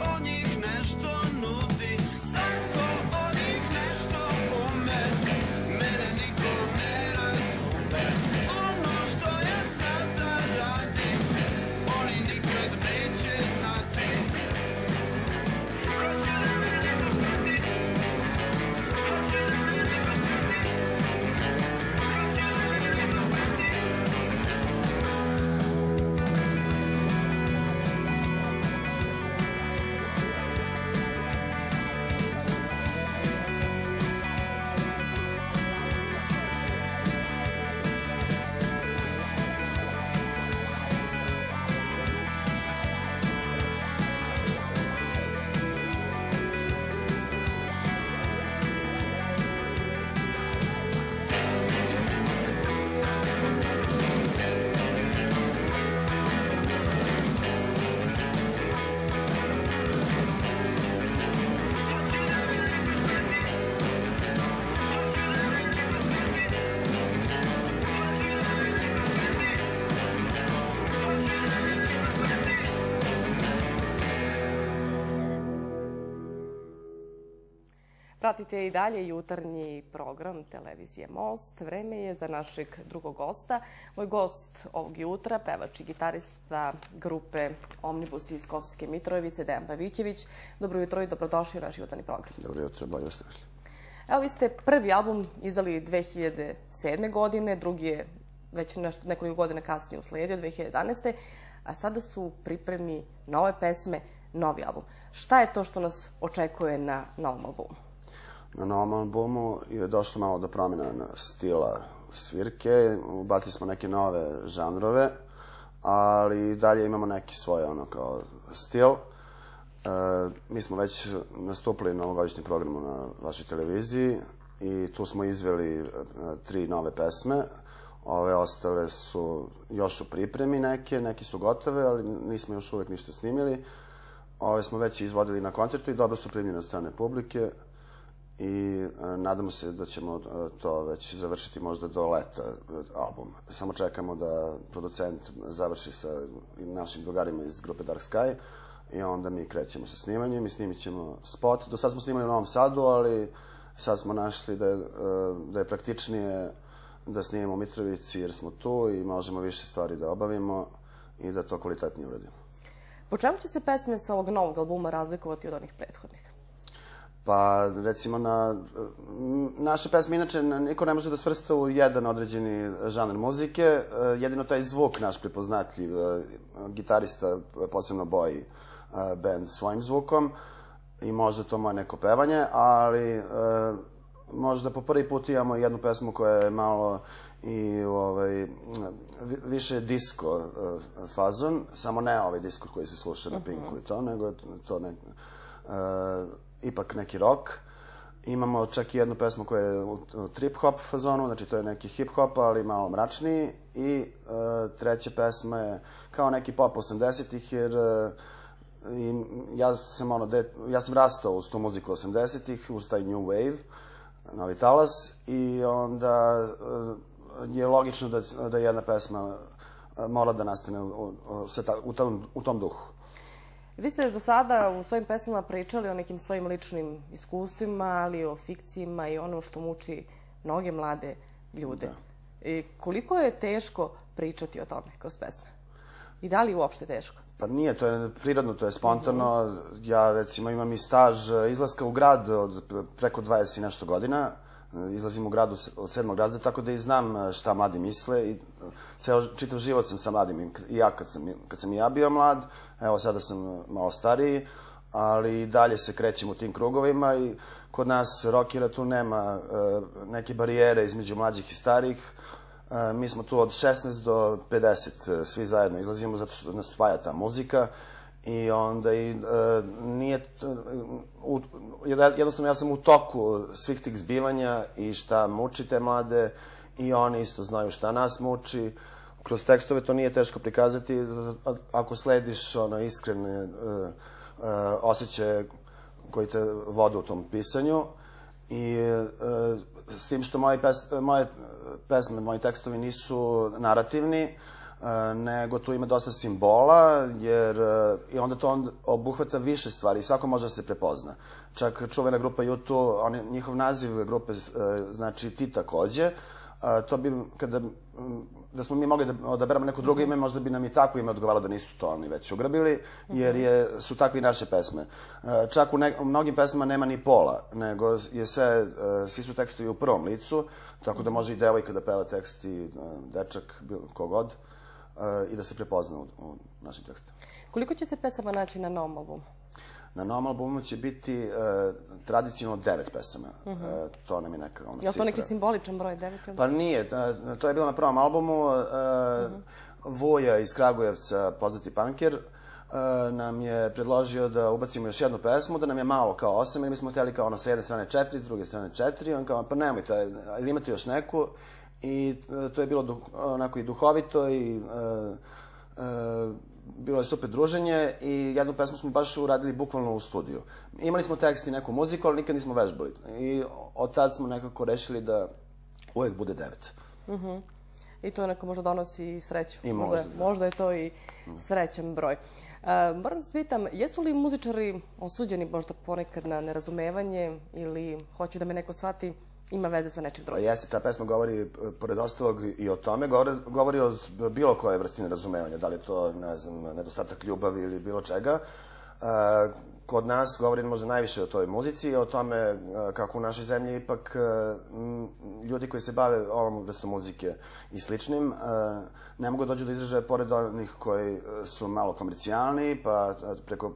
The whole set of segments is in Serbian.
od njih nešto Pratite i dalje jutarnji program televizije Most. Vreme je za našeg drugog gosta. Moj gost ovog jutra, pevač i gitarista grupe Omnibus iz Kosovske Mitrovice, Dejan Pavićević. Dobro jutro i dobrodošli u naš jutarnji program. Dobro jutro, bolje ste došli. Evo, vi ste prvi album izdali 2007. godine, drugi je već nešto, nekoliko godina kasnije usledio, 2011. A sada su u pripremi nove pesme, novi album. Šta je to što nas očekuje na novom albumu? Na novom albumu je došlo malo do promjena stila svirke, ubacili smo neke nove žanrove, ali dalje imamo neki svoj ono kao stil. E, mi smo već nastupili na novogodišnjem programu na vašoj televiziji i tu smo izveli e, tri nove pesme. Ove ostale su još u pripremi neke, neke su gotove, ali nismo još uvek ništa snimili. Ove smo već izvodili na koncertu i dobro su primljene od strane publike i e, nadamo se da ćemo e, to već završiti možda do leta e, album. Samo čekamo da producent završi sa našim drugarima iz grupe Dark Sky i onda mi krećemo sa snimanjem i snimit ćemo spot. Do sad smo snimali u Novom Sadu, ali sad smo našli da je, da je praktičnije da snimimo u Mitrovici jer smo tu i možemo više stvari da obavimo i da to kvalitetnije uradimo. Po čemu će se pesme sa ovog novog albuma razlikovati od onih prethodnih? Pa, recimo, na, naše pesme, inače, niko ne može da svrsta u jedan određeni žanar muzike. E, jedino taj zvuk naš prepoznatljiv, e, gitarista posebno boji e, band svojim zvukom i možda to moje neko pevanje, ali možda po prvi put imamo jednu pesmu koja je malo i ovaj, više disco fazon, samo ne ovaj disco koji se sluša na Pinku i to, nego to ne, ipak neki rock. Imamo čak i jednu pesmu koja je u trip-hop fazonu, znači to je neki hip-hop, ali malo mračniji. I uh, treća pesma je kao neki pop 80-ih, jer uh, i ja sam ono, de, ja sam rastao uz tu muziku 80-ih, uz taj new wave, novi talas, i onda je logično da, da jedna pesma mora da nastane u, u, u, tom, u tom duhu. Vi ste do sada u svojim pesmama pričali o nekim svojim ličnim iskustvima, ali o fikcijima i ono što muči mnoge mlade ljude. Da. I koliko je teško pričati o tome kroz pesme? I da li uopšte teško? Pa nije, to je prirodno, to je spontano. Ja recimo imam i staž izlaska u grad od preko 20 i nešto godina. Izlazim u gradu od sedmog razreda, tako da i znam šta mladi misle i ceo čitav život sam sa mladim. I ja kad sam, kad sam i ja bio mlad, Evo, sada sam malo stariji, ali dalje se krećem u tim krugovima i kod nas rokera tu nema e, neke barijere između mlađih i starih. E, mi smo tu od 16 do 50, e, svi zajedno izlazimo zato što nas spaja ta muzika i onda i e, nije u, jednostavno ja sam u toku svih tih zbivanja i šta muči te mlade i oni isto znaju šta nas muči. Kroz tekstove to nije teško prikazati ako slediš ono iskrene uh, uh, osjećaje koji te vode u tom pisanju. I uh, s tim što moje, pes, moje pesme, moji tekstovi nisu narativni, nego tu ima dosta simbola, jer i onda to on obuhvata više stvari i svako može da se prepozna. Čak čuvena grupa YouTube, on, njihov naziv grupe znači ti takođe, to bi, kada da smo mi mogli da odaberamo neko drugo ime, možda bi nam i tako ime odgovaralo da nisu to oni već ugrabili, jer je, su takve i naše pesme. Čak u, ne, u mnogim pesmama nema ni pola, nego je sve, svi su tekstovi u prvom licu, tako da može i devojka da peva tekst i dečak, kogod, i da se prepozna u, u našim tekstima. Koliko će se pesama naći na novom albumu? Na novom albumu će biti uh, tradicionalno devet pesama. Uh -huh. uh, to nam je neka ona Je li to neki simboličan broj, devet? Pa nije. To je bilo na prvom albumu. Uh, uh -huh. Voja iz Kragujevca, poznati punker, uh, nam je predložio da ubacimo još jednu pesmu, da nam je malo kao osam, jer mi smo htjeli kao ono sa jedne strane četiri, s druge strane četiri, on kao, pa nemojte, ili imate još neku, i uh, to je bilo duh, onako i duhovito i uh, uh, bilo je super druženje i jednu pesmu smo baš uradili bukvalno u studiju. Imali smo tekst i neku muziku, ali nikad nismo vežbali. I od tad smo nekako rešili da uvek bude devet. Uh mhm. -huh. I to neko možda donosi sreću. I možda, možda, da. možda je to i srećan broj. E, moram da se pitam, jesu li muzičari osuđeni možda ponekad na nerazumevanje ili hoću da me neko shvati ima veze sa nečim drugim? Pa jeste, ta pesma govori, e, pored ostalog, i o tome, govori, o bilo koje vrsti nerazumevanja, da li je to, ne znam, nedostatak ljubavi ili bilo čega. E, kod nas govori možda najviše o toj muzici, o tome e, kako u našoj zemlji ipak ljudi koji se bave ovom vrstom muzike i sličnim, ne mogu da dođu do izražaja pored onih koji su malo komercijalni, pa preko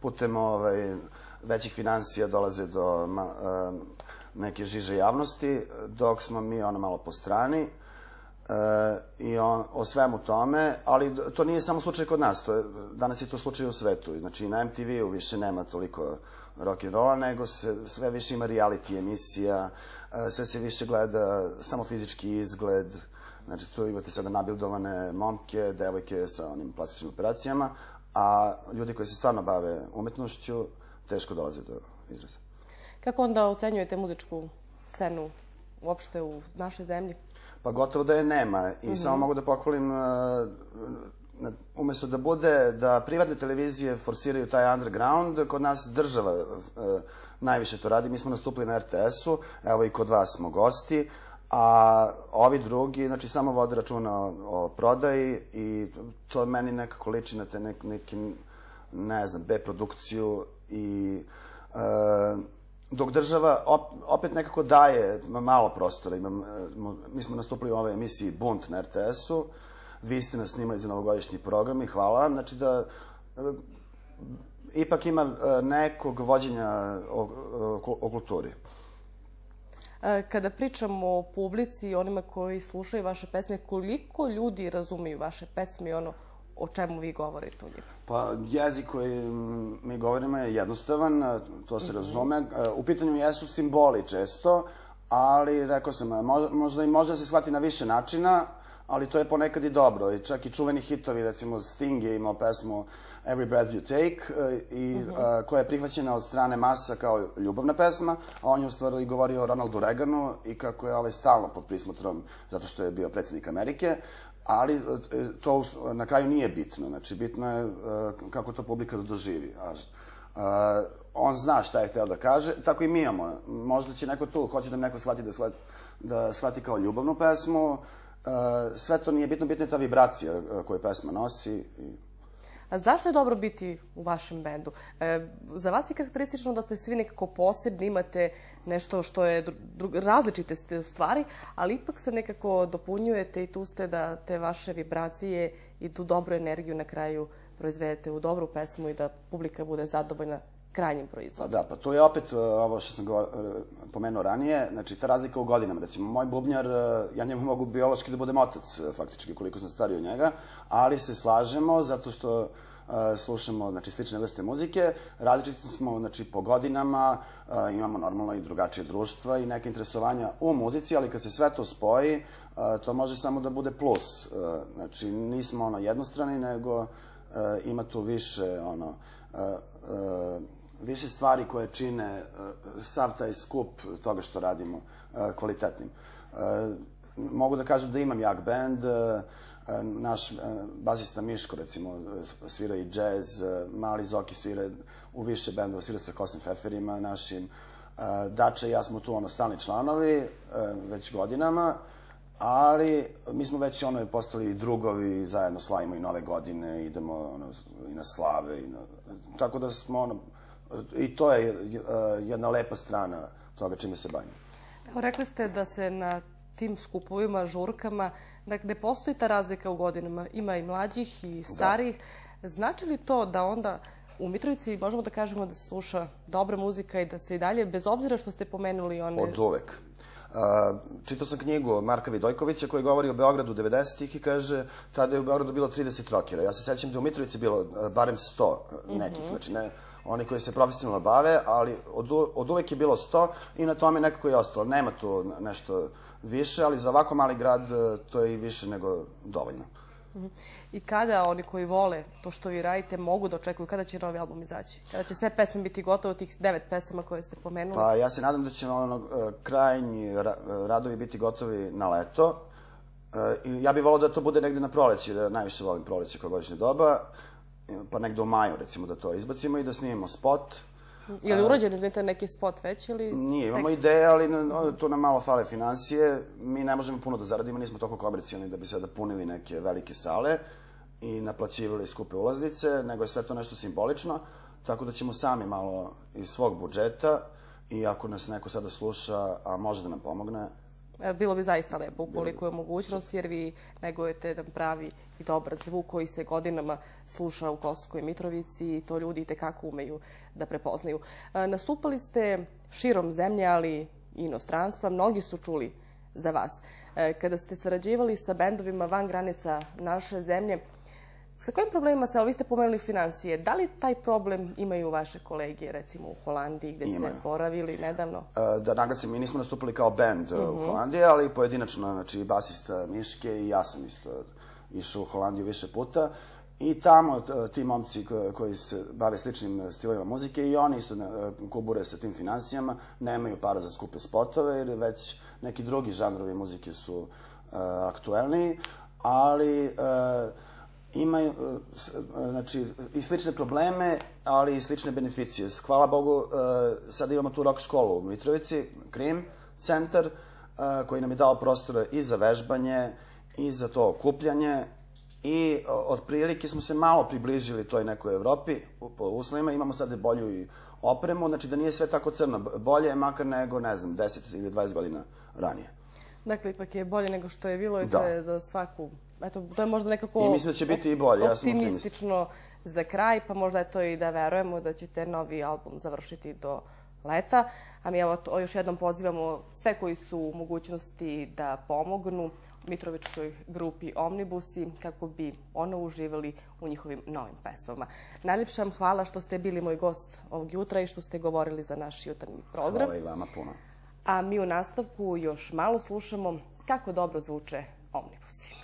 putem ovaj, većih financija dolaze do neke žiže javnosti, dok smo mi ono malo po strani e, i on, o svemu tome, ali to nije samo slučaj kod nas, to je, danas je to slučaj u svetu. Znači, na MTV-u više nema toliko rock and rolla, nego se sve više ima reality emisija, e, sve se više gleda samo fizički izgled, znači tu imate sada nabildovane momke, devojke sa onim plastičnim operacijama, a ljudi koji se stvarno bave umetnošću teško dolaze do izraza. Kako onda ocenjujete muzičku scenu uopšte u našoj zemlji? Pa gotovo da je nema. I mm -hmm. samo mogu da pohvalim, uh, umesto da bude, da privatne televizije forsiraju taj underground, kod nas država uh, najviše to radi. Mi smo nastupili na RTS-u, evo i kod vas smo gosti, a ovi drugi, znači, samo vode računa o, o prodaji i to meni nekako liči na te nek, neki, ne znam, B produkciju i... Uh, dok država opet nekako daje malo prostora. Imam, e, mi smo nastupili u ovoj emisiji Bunt na RTS-u, vi ste nas snimali za novogodišnji program i hvala vam. Znači da e, ipak ima e, nekog vođenja o, o, o kulturi. Kada pričamo o publici i onima koji slušaju vaše pesme, koliko ljudi razumeju vaše pesme i ono o čemu vi govorite u njima? Pa jezik koji mi govorimo je jednostavan, to se razume. U pitanju jesu simboli često, ali rekao sam, možda i može da se shvati na više načina, ali to je ponekad i dobro. I čak i čuveni hitovi, recimo Sting je imao pesmu Every Breath You Take, i, uh -huh. koja je prihvaćena od strane masa kao ljubavna pesma, a on je u stvari govorio o Ronaldu Reaganu i kako je ovaj stalno pod prismotrom zato što je bio predsednik Amerike, ali e, to na kraju nije bitno. Znači, bitno je e, kako to publika doživi. A, on zna šta je hteo da kaže, tako i mi imamo. Možda će neko tu, hoće da neko shvati da shvati, da shvati kao ljubavnu pesmu, sve to nije bitno, bitna je ta vibracija koju pesma nosi. I... Zašto je dobro biti u vašem bendu? E, za vas je karakteristično da ste svi nekako posebni, imate nešto što je različite stvari, ali ipak se nekako dopunjujete i tu ste da te vaše vibracije i tu dobru energiju na kraju proizvedete u dobru pesmu i da publika bude zadovoljna krajnjim proizvodom. Pa da, pa to je opet uh, ovo što sam uh, pomenuo ranije, znači ta razlika u godinama. Recimo, moj bubnjar, uh, ja njemu mogu biološki da budem otac, faktički, koliko sam stariji od njega, ali se slažemo zato što slušamo znači, slične vrste muzike, različiti smo znači, po godinama, imamo normalno i drugačije društva i neke interesovanja u muzici, ali kad se sve to spoji, to može samo da bude plus. Znači, nismo ono jednostrani, nego ima tu više ono, više stvari koje čine sav taj skup toga što radimo kvalitetnim. Mogu da kažem da imam jak band, naš bazista Miško, recimo, svira i džez, Mali Zoki svira u više bendova, svira sa Kosim Feferima, našim. Dače i ja smo tu ono stalni članovi, već godinama, ali mi smo već ono postali drugovi, zajedno slavimo i nove godine, idemo ono, i na slave, i na, tako da smo ono, i to je jedna lepa strana toga čime se bavimo. Evo, rekli ste da se na tim skupovima, žurkama, da gde postoji ta razlika u godinama, ima i mlađih i starijih, da. znači li to da onda u Mitrovici možemo da kažemo da se sluša dobra muzika i da se i dalje, bez obzira što ste pomenuli one... Od uvek. Uh, čitao sam knjigu Marka Vidojkovića koji govori o Beogradu 90-ih i kaže tada je u Beogradu bilo 30 rokera. Ja se sećam da u Mitrovici bilo uh, barem 100 nekih, mm -hmm. znači ne oni koji se profesionalno bave, ali od, od uvek je bilo 100 i na tome nekako je ostalo. Nema tu nešto više, ali za ovako mali grad uh, to je i više nego dovoljno. -hmm. I kada oni koji vole to što vi radite mogu da očekuju kada će novi album izaći? Kada će sve pesme biti gotovo, tih devet pesama koje ste pomenuli? Pa ja se nadam da će ono, uh, krajnji ra radovi biti gotovi na leto. Ja bih volao da to bude negde na proleće, da najviše volim proleće kao godišnje doba. Pa negde u maju recimo da to izbacimo i da snimimo spot. Je li urađen, izvinite, neki spot već ili... Nije, imamo ideje, ali na- tu nam malo fale financije. Mi ne možemo puno da zaradimo, nismo toliko komercijalni da bi sada punili neke velike sale i naplaćivali skupe ulaznice, nego je sve to nešto simbolično, tako da ćemo sami malo iz svog budžeta i ako nas neko sada sluša, a može da nam pomogne, Bilo bi zaista lepo ukoliko je mogućnost, jer vi negujete jedan pravi i dobar zvuk koji se godinama sluša u Kosovskoj Mitrovici i to ljudi tekako umeju da prepoznaju. E, Nastupali ste širom zemlje, ali i inostranstva. Mnogi su čuli za vas. E, Kada ste sarađivali sa bendovima van granica naše zemlje, sa kojim problemima se, evo vi ste pomenuli financije, da li taj problem imaju vaše kolege, recimo u Holandiji gde ste Imaju. boravili nedavno? E, da naglasim, mi nismo nastupili kao band uh u Holandiji, ali pojedinačno, znači basista Miške i ja sam isto išao u Holandiju više puta. I tamo ti momci ko- koji se bave sličnim stilovima muzike i oni isto e, kubure sa tim financijama, nemaju para za skupe spotove jer već neki drugi žanrovi muzike su e, aktuelniji, ali e, imaju e, e, znači, i slične probleme, ali i slične beneficije. Hvala Bogu, e, sada imamo tu rock školu u Mitrovici, Krim centar, koji nam je dao prostora i za vežbanje, i za to okupljanje, i otprilike smo se malo približili toj nekoj Evropi po uslovima, imamo sada bolju i opremu, znači da nije sve tako crno, bolje je makar nego, ne znam, 10 ili 20 godina ranije. Dakle, ipak je bolje nego što je bilo i Da. to je za svaku... Eto, to je možda nekako... I mislim da će biti i bolje, ja sam optimist. Optimistično za kraj, pa možda je to i da verujemo da ćete novi album završiti do leta. A mi evo to, još jednom pozivamo sve koji su u mogućnosti da pomognu Mitrovičkoj grupi Omnibusi kako bi ono uživali u njihovim novim pesmama. Najljepša vam hvala što ste bili moj gost ovog jutra i što ste govorili za naš jutarnji program. Hvala i vama puno. A mi u nastavku još malo slušamo kako dobro zvuče omnibusi.